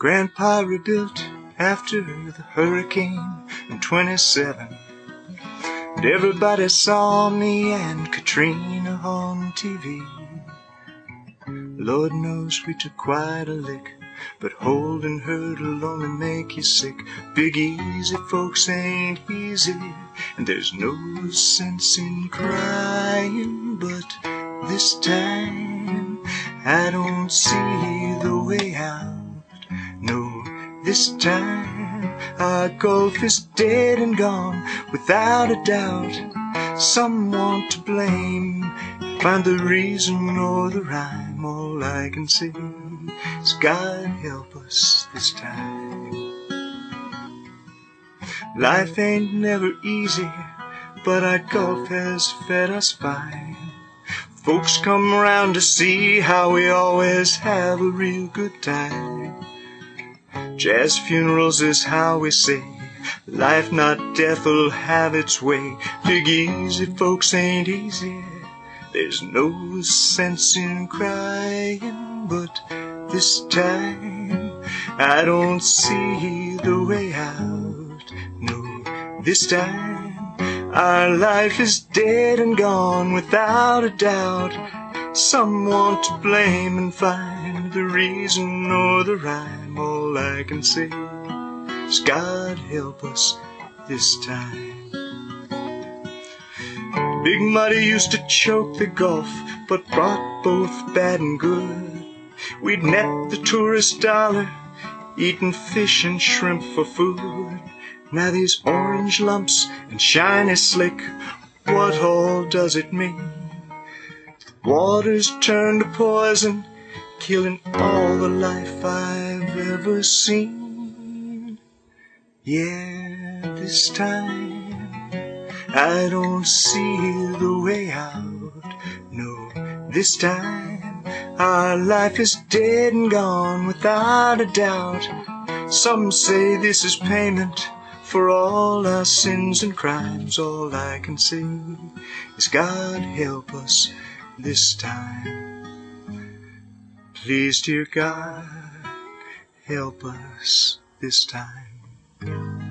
Grandpa rebuilt after the hurricane in 27. And everybody saw me and Katrina on TV. Lord knows we took quite a lick, but holding her'll only make you sick. Big easy folks ain't easy, and there's no sense in crying. But this time I don't see the way out. No, this time our gulf is dead and gone without a doubt. Someone to blame, find the reason or the rhyme. All I can say is God help us this time. Life ain't never easy, but our gulf has fed us fine. Folks come around to see how we always have a real good time. Jazz funerals is how we say life not death will have its way. Big easy folks ain't easy. There's no sense in crying, but this time I don't see the way out. No, this time our life is dead and gone without a doubt. Someone to blame and find the reason or the rhyme. All I can say is God help us this time. Big Muddy used to choke the Gulf, but brought both bad and good. We'd net the tourist dollar, eating fish and shrimp for food. Now these orange lumps and shiny slick, what all does it mean? The Water's turned to poison, killing all the life I've ever seen. Yeah, this time I don't see the way out. No, this time our life is dead and gone without a doubt. Some say this is payment for all our sins and crimes. All I can say is God help us this time. Please, dear God, help us this time.